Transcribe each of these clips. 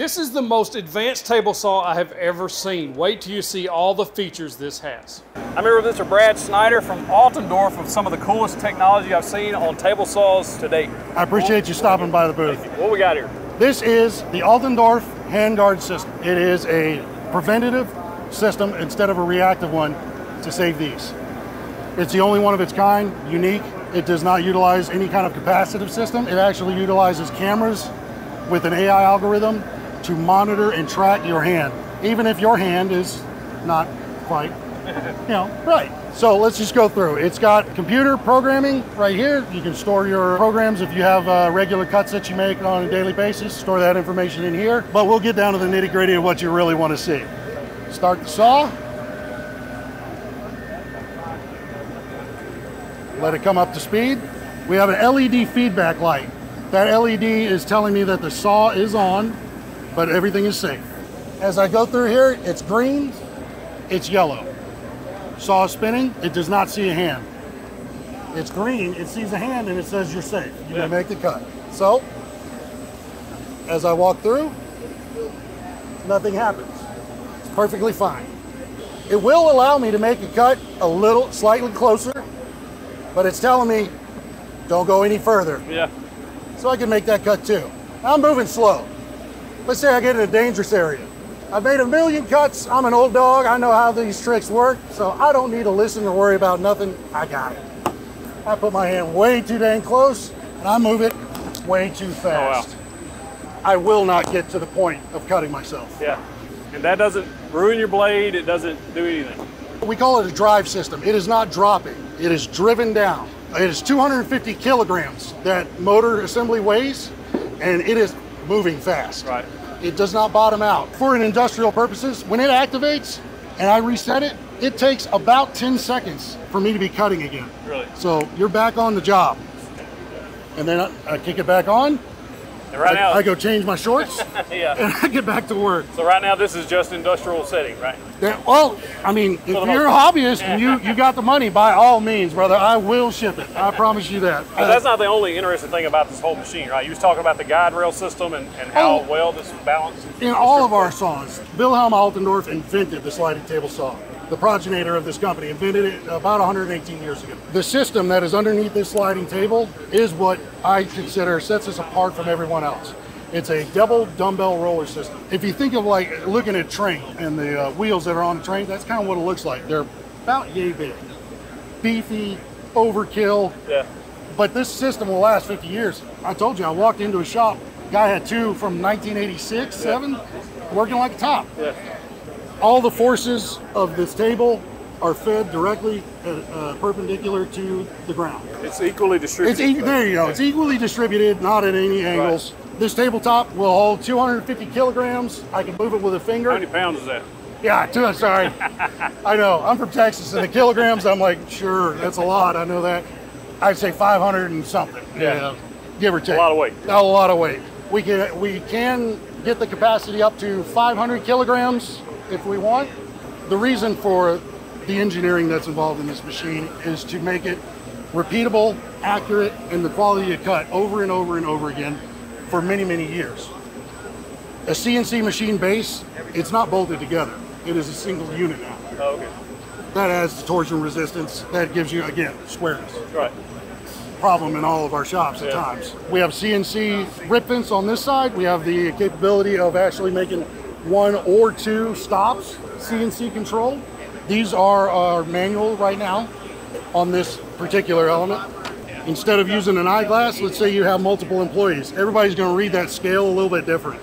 This is the most advanced table saw I have ever seen. Wait till you see all the features this has. I'm here with Mr. Brad Snyder from Altendorf with some of the coolest technology I've seen on table saws to date. I appreciate you stopping by the booth. What we got here? This is the Altendorf handguard system. It is a preventative system instead of a reactive one to save these. It's the only one of its kind, unique. It does not utilize any kind of capacitive system. It actually utilizes cameras with an AI algorithm to monitor and track your hand, even if your hand is not quite, you know, right. So let's just go through. It's got computer programming right here. You can store your programs if you have uh, regular cuts that you make on a daily basis, store that information in here. But we'll get down to the nitty gritty of what you really want to see. Start the saw. Let it come up to speed. We have an LED feedback light. That LED is telling me that the saw is on but everything is safe. As I go through here, it's green, it's yellow. Saw spinning, it does not see a hand. It's green, it sees a hand and it says you're safe. You yeah. can make the cut. So, as I walk through, nothing happens. It's perfectly fine. It will allow me to make a cut a little, slightly closer, but it's telling me don't go any further. Yeah. So I can make that cut too. I'm moving slow. Let's say I get in a dangerous area. I've made a million cuts. I'm an old dog. I know how these tricks work, so I don't need to listen or worry about nothing. I got it. I put my hand way too dang close, and I move it way too fast. Oh, wow. I will not get to the point of cutting myself. Yeah, and that doesn't ruin your blade. It doesn't do anything. We call it a drive system. It is not dropping. It is driven down. It is 250 kilograms that motor assembly weighs, and it is moving fast. Right. It does not bottom out. For an industrial purposes, when it activates and I reset it, it takes about 10 seconds for me to be cutting again. Really? So you're back on the job. And then I, I kick it back on, and right I, now, I go change my shorts. yeah. And I get back to work. So right now, this is just industrial setting, right? Yeah, well, I mean, if you're a hobbyist and you you got the money, by all means, brother, I will ship it. I promise you that. But that's not the only interesting thing about this whole machine, right? You was talking about the guide rail system and, and how oh, well this balances. In all of our saws, Wilhelm Altendorf invented the sliding table saw the progenitor of this company, invented it about 118 years ago. The system that is underneath this sliding table is what I consider sets us apart from everyone else. It's a double dumbbell roller system. If you think of like looking at a train and the uh, wheels that are on the train, that's kind of what it looks like. They're about yay big, beefy, overkill. Yeah. But this system will last 50 years. I told you, I walked into a shop, guy had two from 1986, yeah. seven, working like a top. Yeah all the forces of this table are fed directly uh, uh, perpendicular to the ground. It's equally distributed. It's e there you go. It's equally distributed, not at any angles. Right. This tabletop will hold 250 kilograms. I can move it with a finger. How many pounds is that? Yeah, two, sorry. I know. I'm from Texas, and the kilograms, I'm like, sure, that's a lot. I know that. I'd say 500 and something. Yeah. yeah. Give or take. A lot of weight. A lot of weight. We can we can get the capacity up to 500 kilograms if we want. The reason for the engineering that's involved in this machine is to make it repeatable, accurate, and the quality of cut over and over and over again for many, many years. A CNC machine base, it's not bolted together. It is a single unit now. Oh, okay. That adds torsion resistance. That gives you, again, squareness. Right. Problem in all of our shops at times. We have CNC rip fence on this side. We have the capability of actually making one or two stops CNC control. These are our manual right now on this particular element. Instead of using an eyeglass, let's say you have multiple employees. Everybody's going to read that scale a little bit different.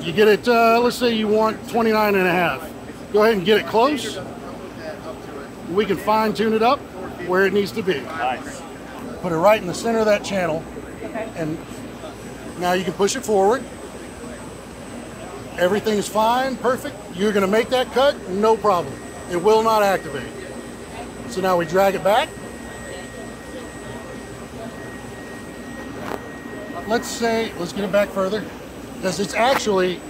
You get it, uh, let's say you want 29 and a half. Go ahead and get it close. We can fine tune it up where it needs to be. Nice. Put it right in the center of that channel and now you can push it forward. Everything is fine, perfect. You're gonna make that cut, no problem. It will not activate. So now we drag it back. Let's say, let's get it back further. Because it's actually,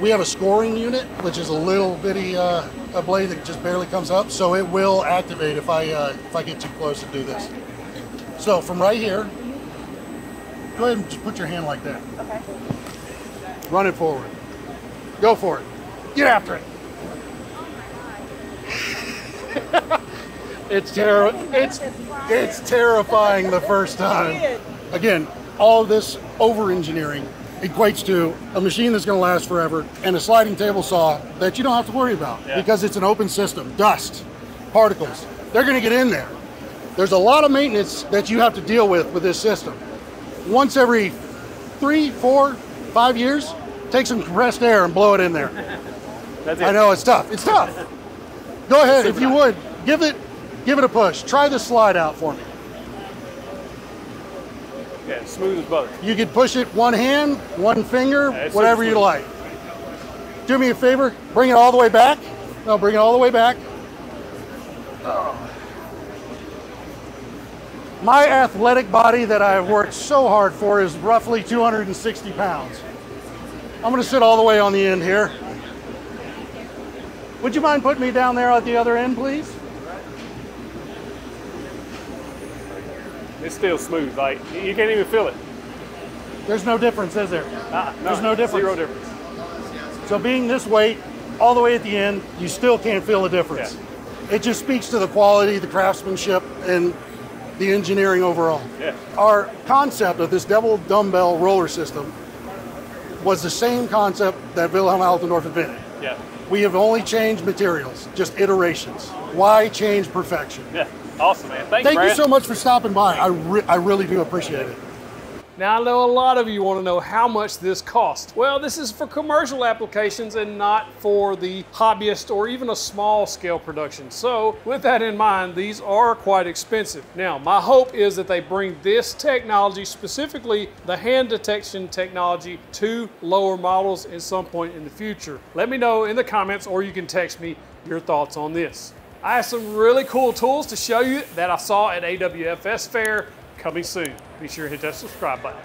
we have a scoring unit, which is a little bitty uh, a blade that just barely comes up. So it will activate if I, uh, if I get too close to do this. So from right here, Go ahead and just put your hand like that. Okay. Run it forward. Go for it. Get after it. it's terror. It's it's terrifying the first time. Again, all of this over engineering equates to a machine that's going to last forever and a sliding table saw that you don't have to worry about Yeah. because it's an open system. Dust, particles, they're going to get in there. There's a lot of maintenance that you have to deal with with this system. Once every three, four, five years, take some compressed air and blow it in there. That's it. I know it's tough. It's tough. Go ahead, if you Super would, give it, give it a push. Try the slide out for me. Yeah, smooth as butter. You could push it one hand, one finger, Yeah, whatever super you like. Do me a favor, bring it all the way back. No, bring it all the way back. My athletic body that I've worked so hard for is roughly 260 pounds. I'm gonna sit all the way on the end here. Would you mind putting me down there at the other end, please? It's still smooth. Like you can't even feel it. There's no difference, is there? Uh, There's no difference. Zero difference. So being this weight, all the way at the end, you still can't feel the difference. It just speaks to the quality, the craftsmanship, and the engineering overall. Yeah. Our concept of this double dumbbell roller system was the same concept that Wilhelm Altendorf invented. Yeah. We have only changed materials, just iterations. Why change perfection? Yeah. Awesome, man. Thanks, Thank Brad. you so much for stopping by. I, re- I really do appreciate it. Now, I know a lot of you want to know how much this costs. Well, this is for commercial applications and not for the hobbyist or even a small scale production. So, with that in mind, these are quite expensive. Now, my hope is that they bring this technology, specifically the hand detection technology, to lower models at some point in the future. Let me know in the comments or you can text me your thoughts on this. I have some really cool tools to show you that I saw at AWFS Fair coming soon. Be sure to hit that subscribe button.